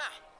Aha!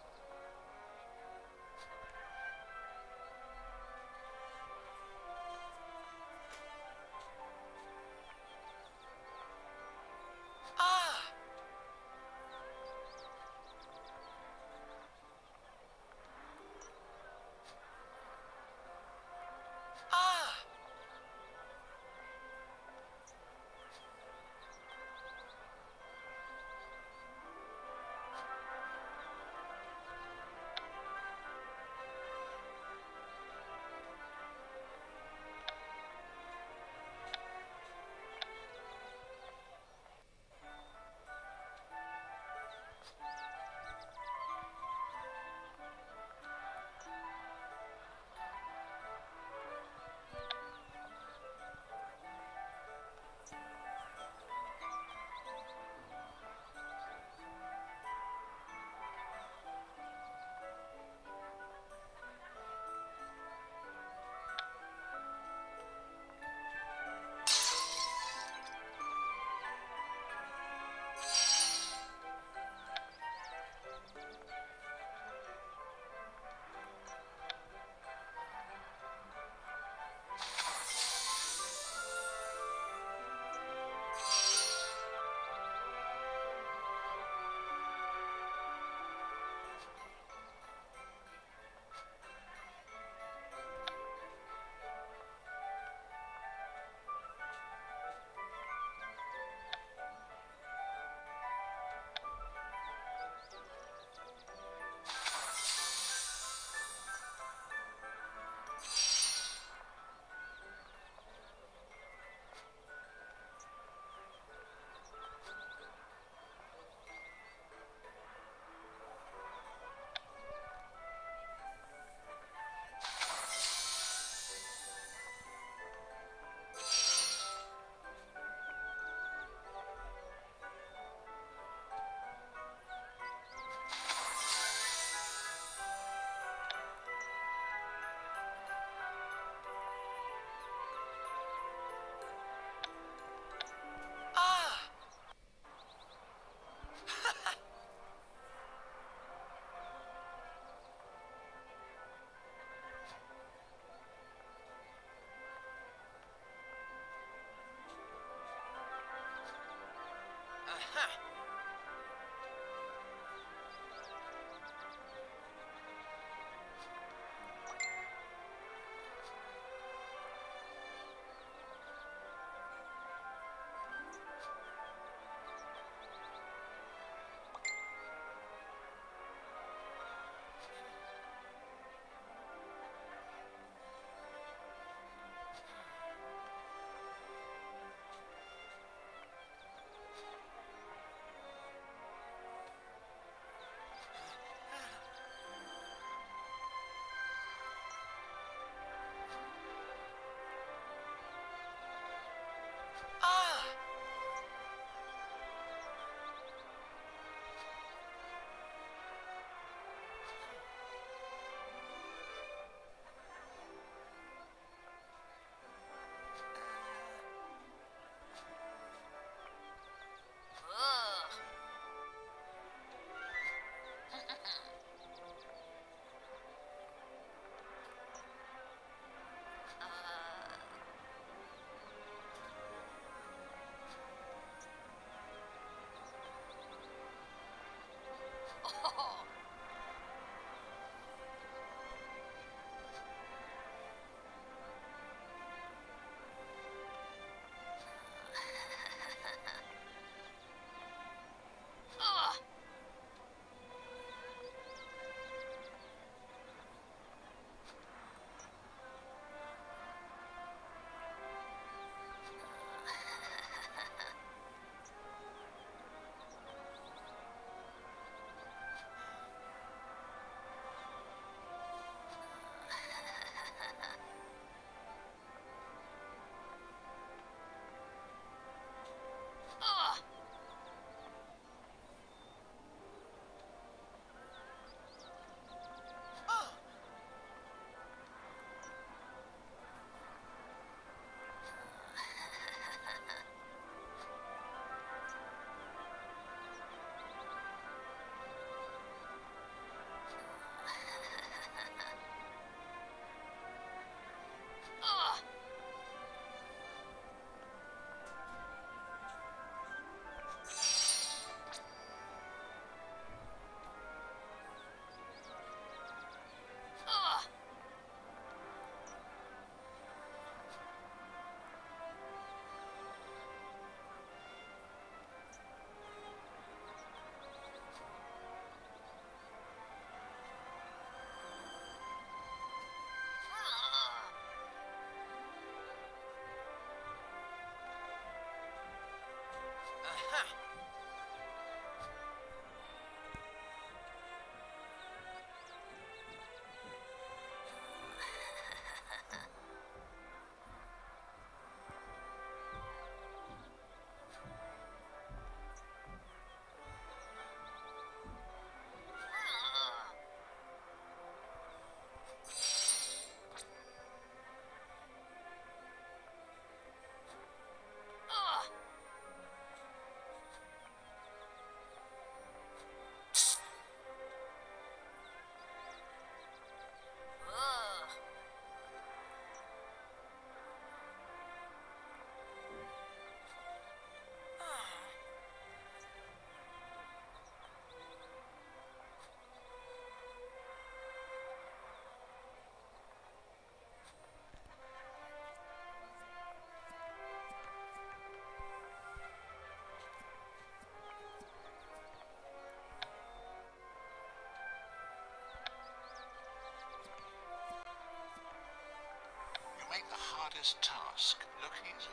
This task look easy?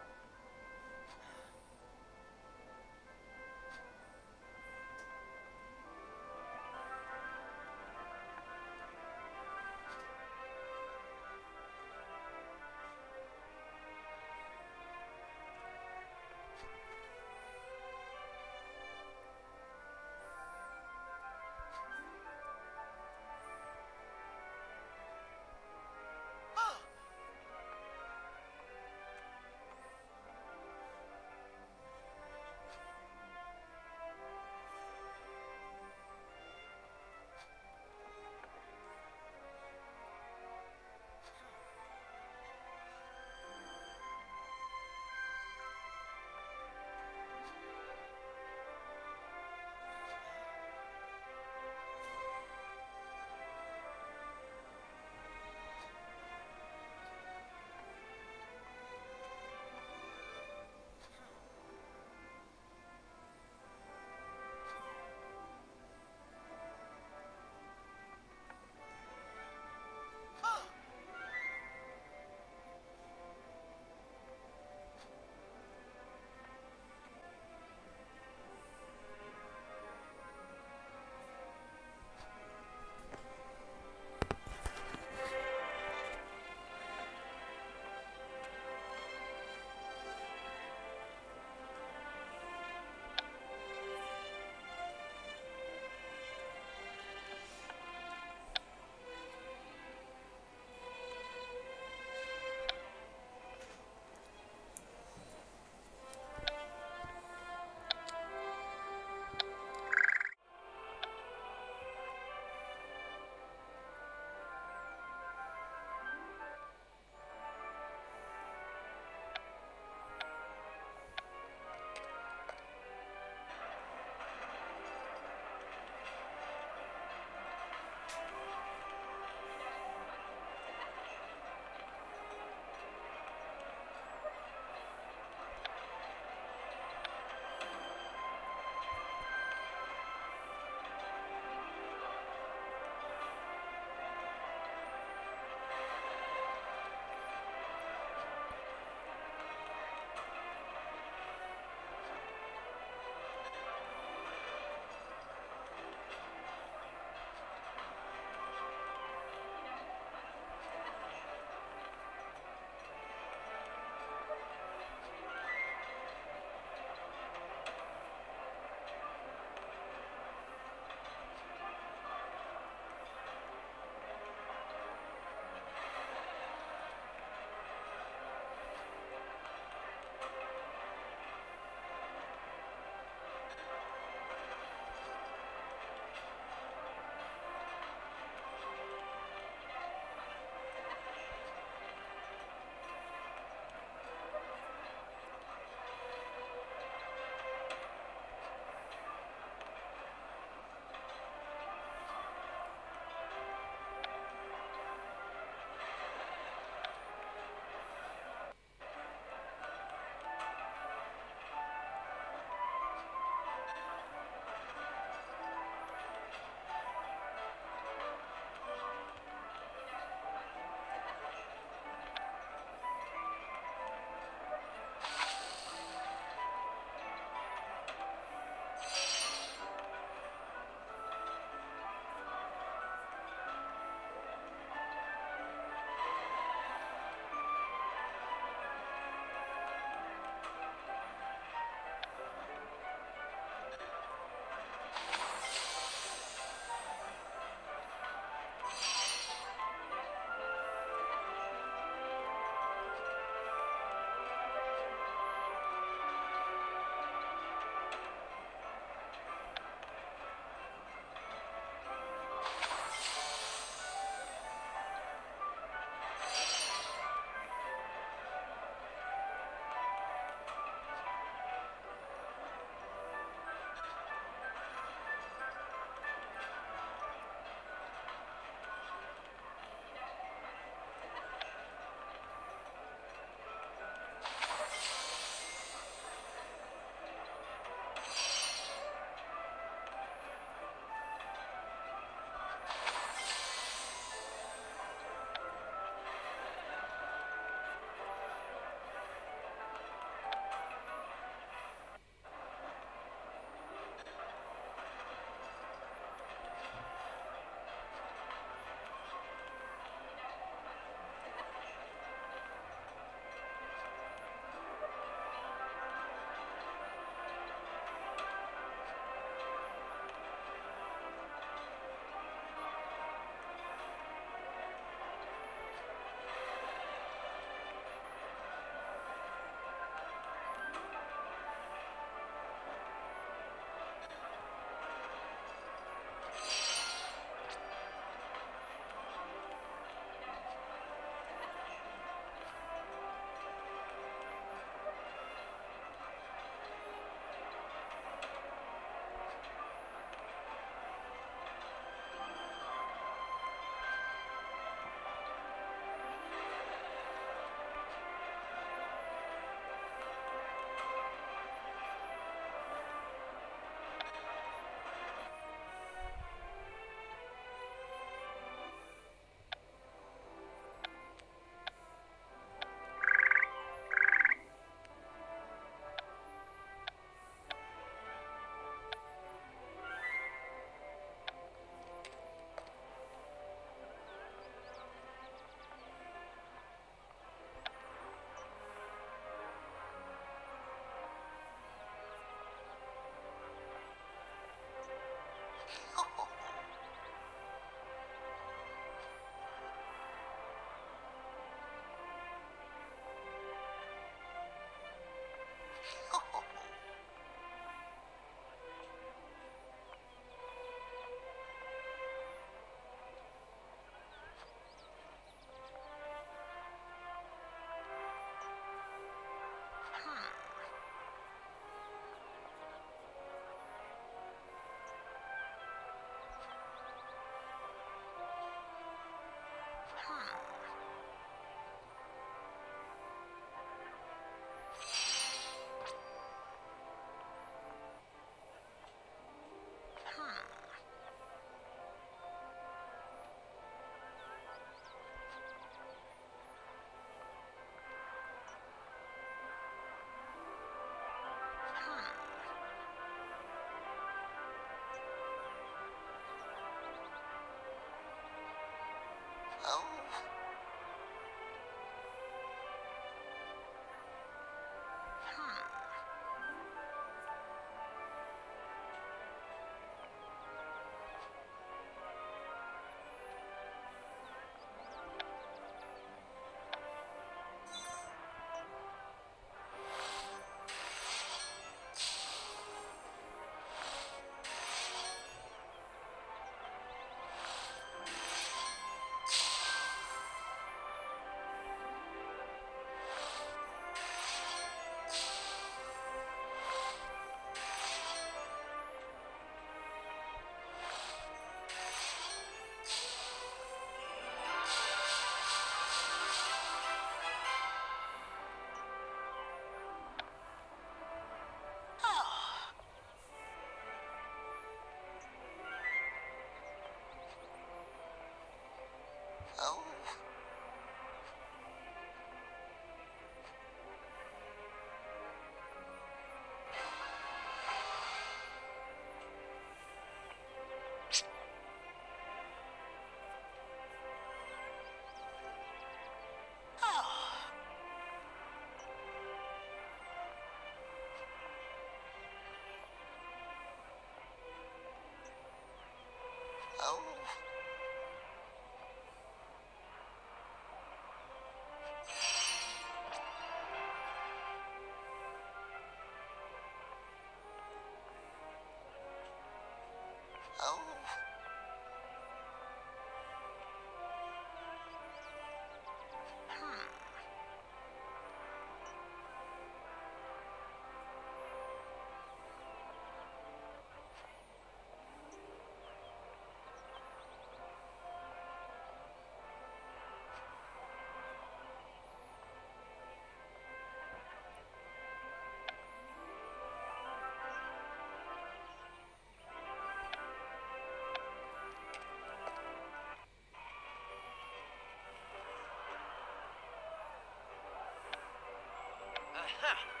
Uh-huh.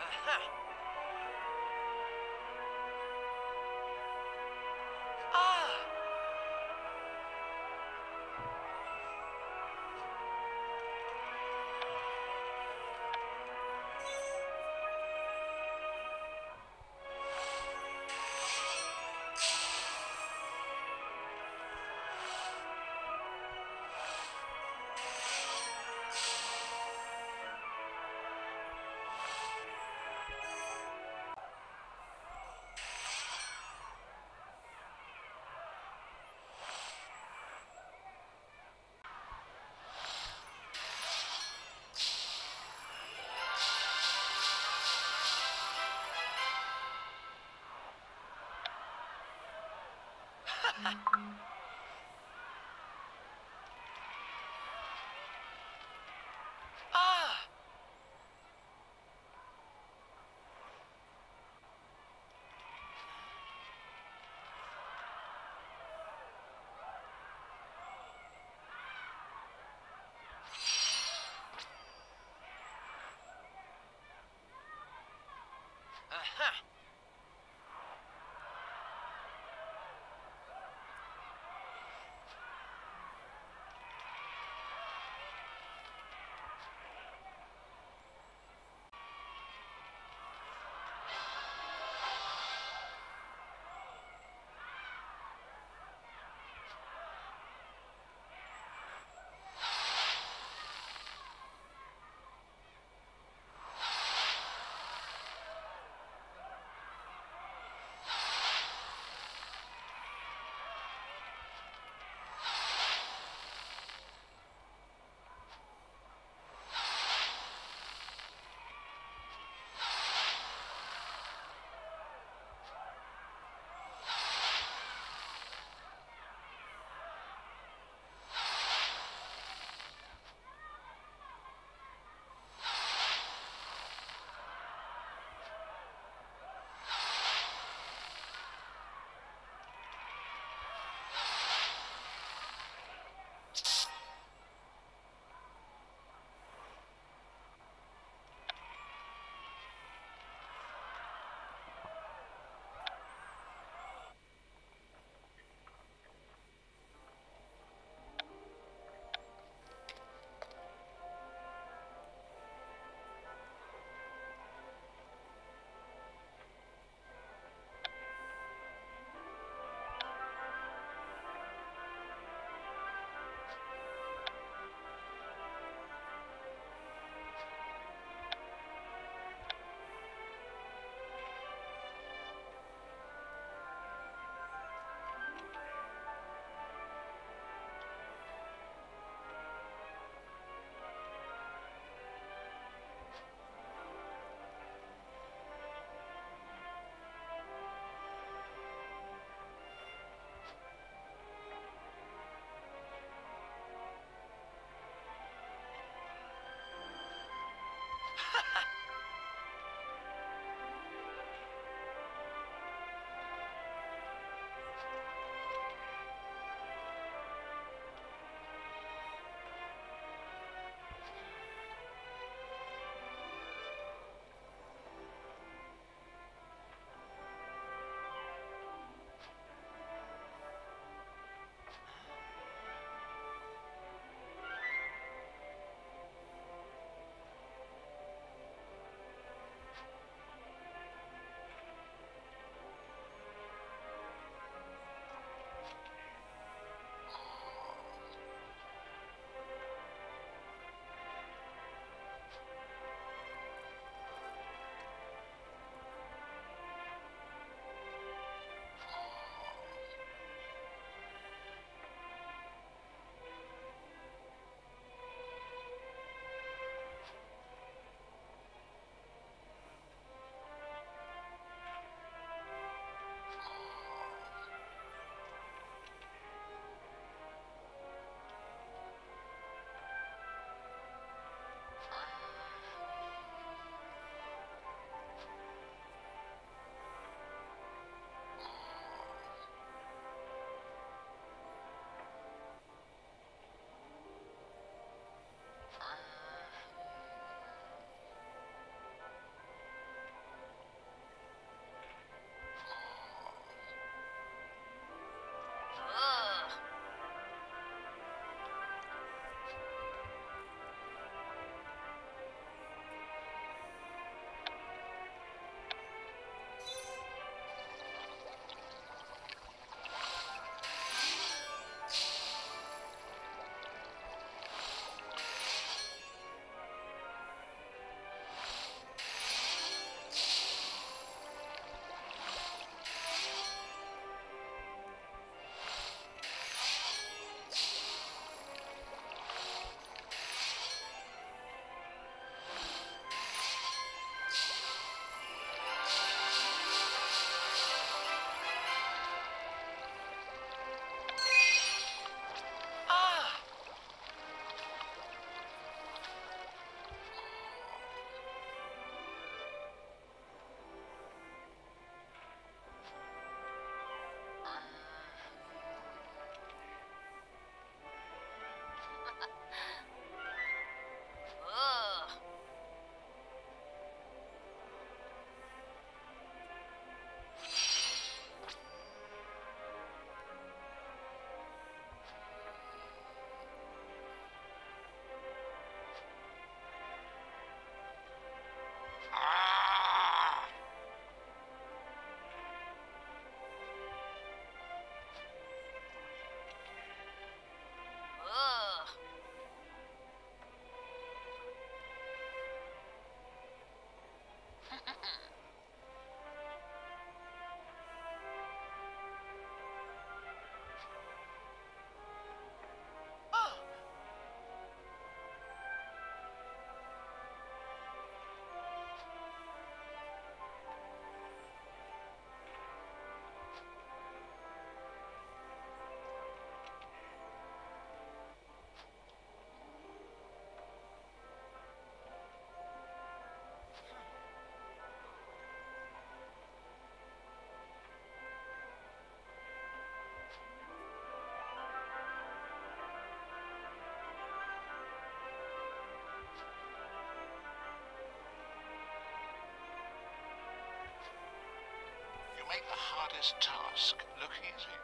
Uh-huh. Ah! Uh-huh. Ha ha! Make the hardest task look easy.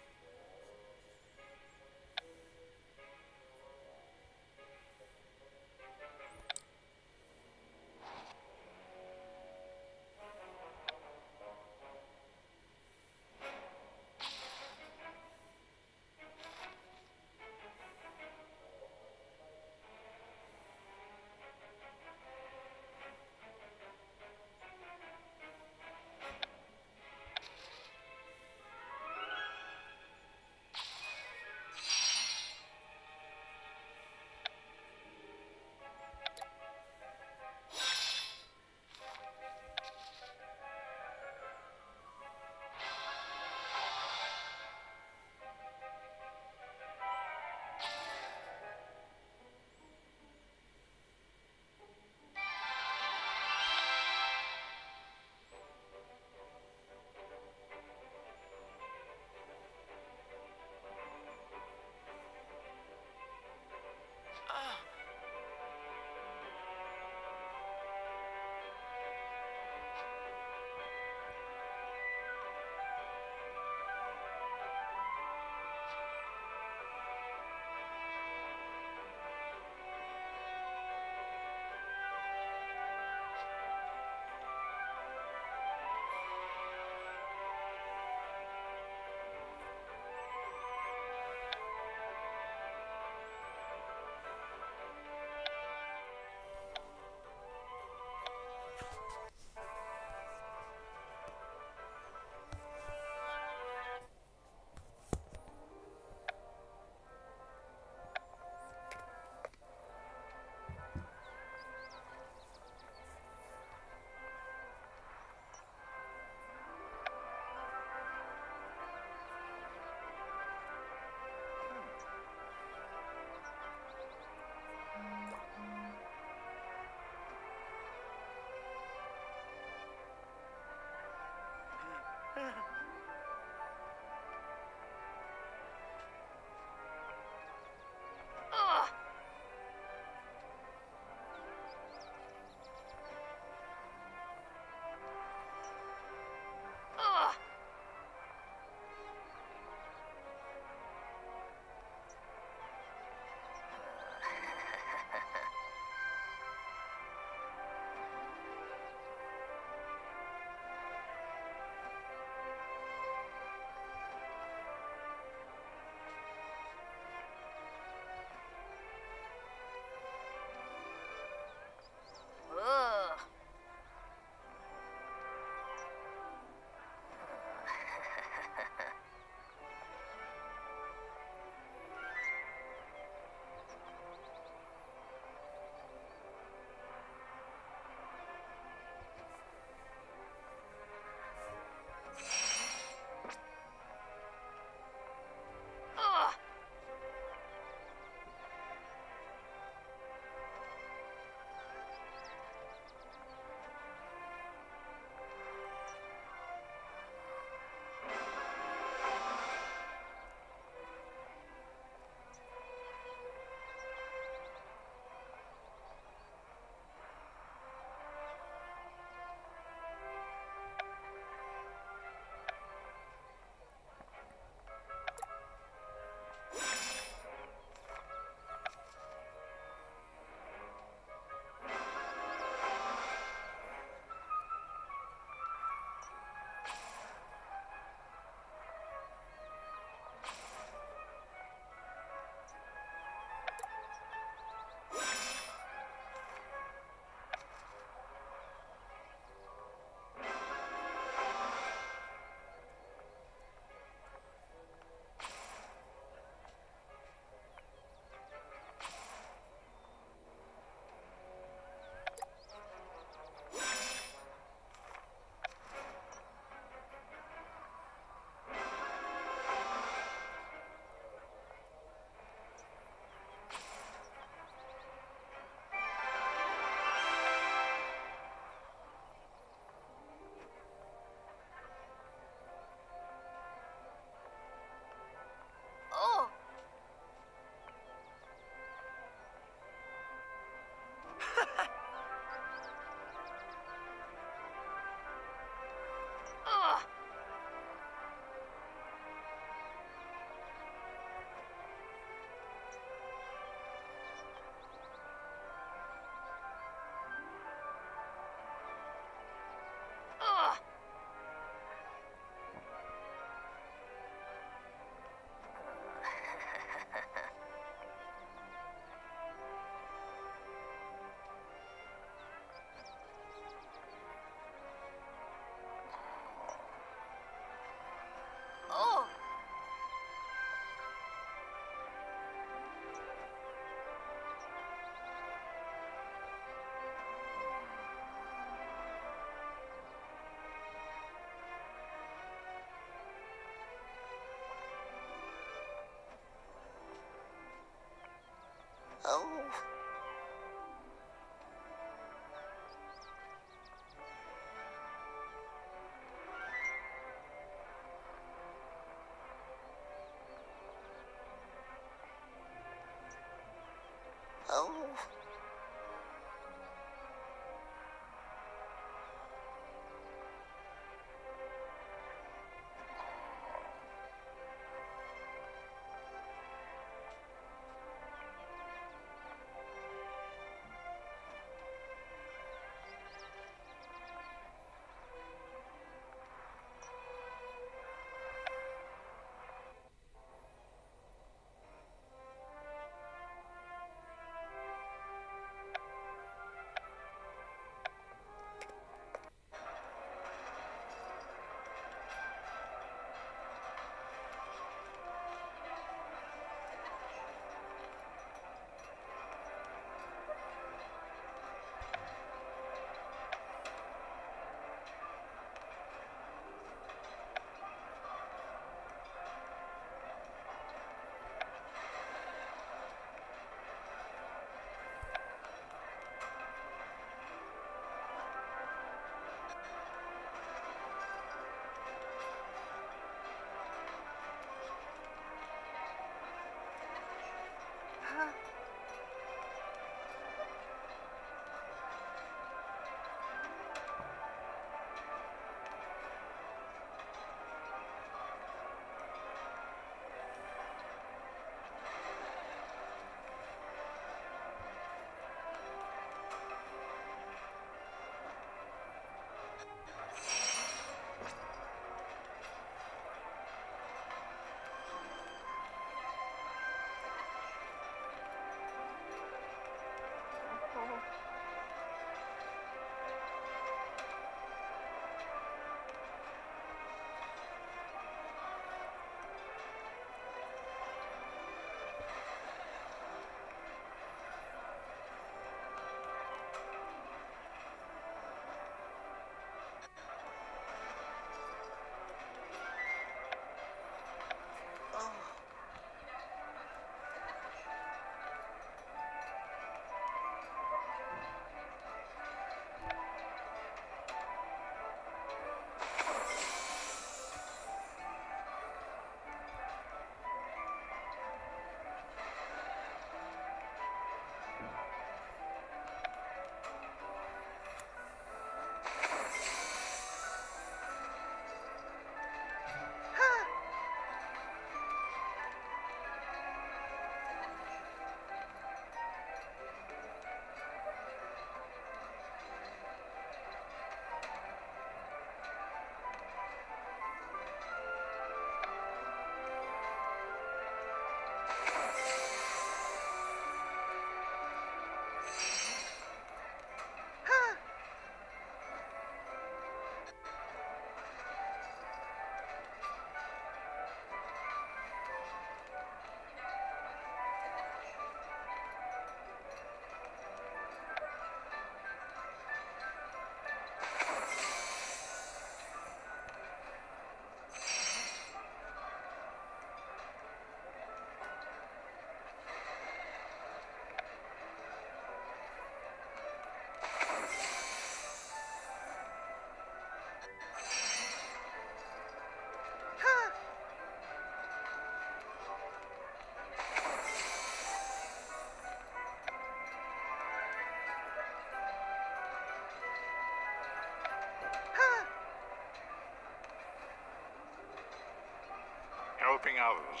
Helping others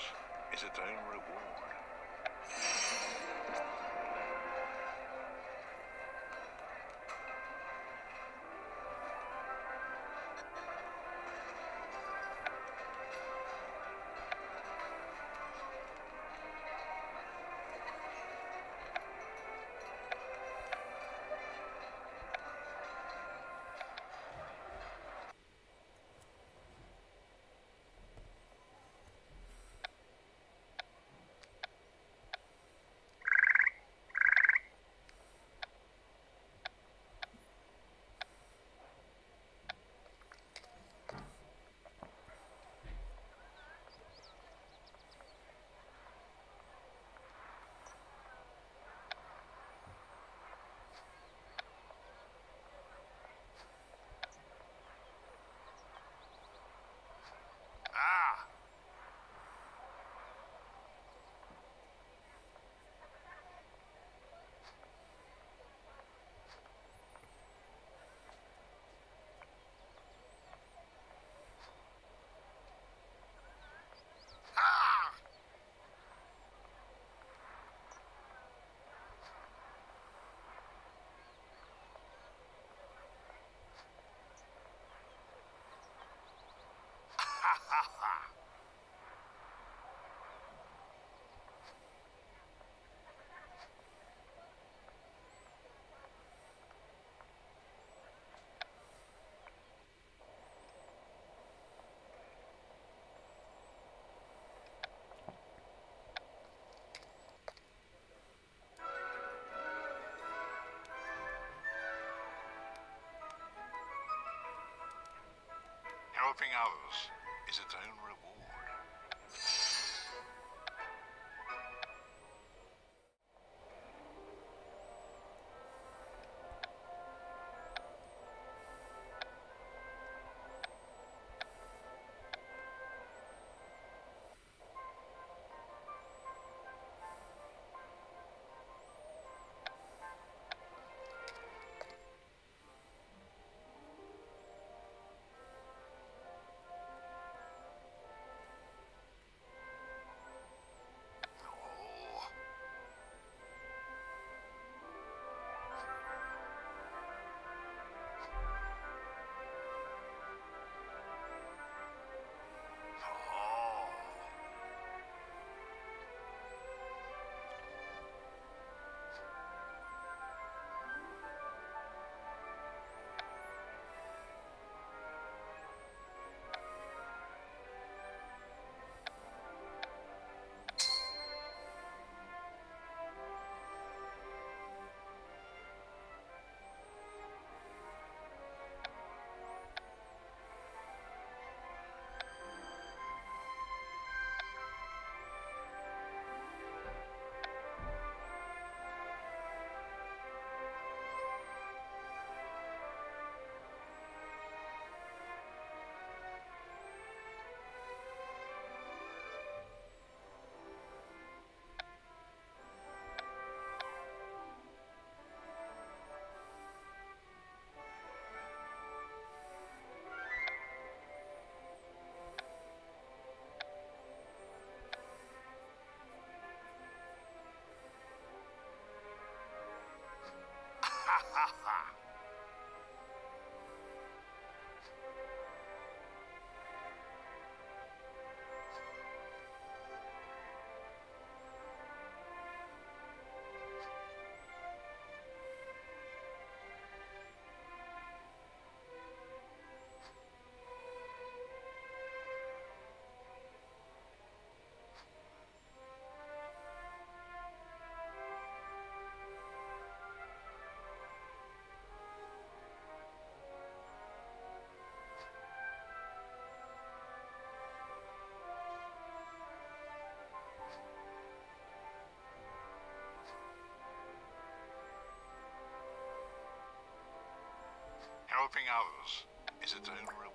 is its own reward. Helping others is its own Helping others is its own reward.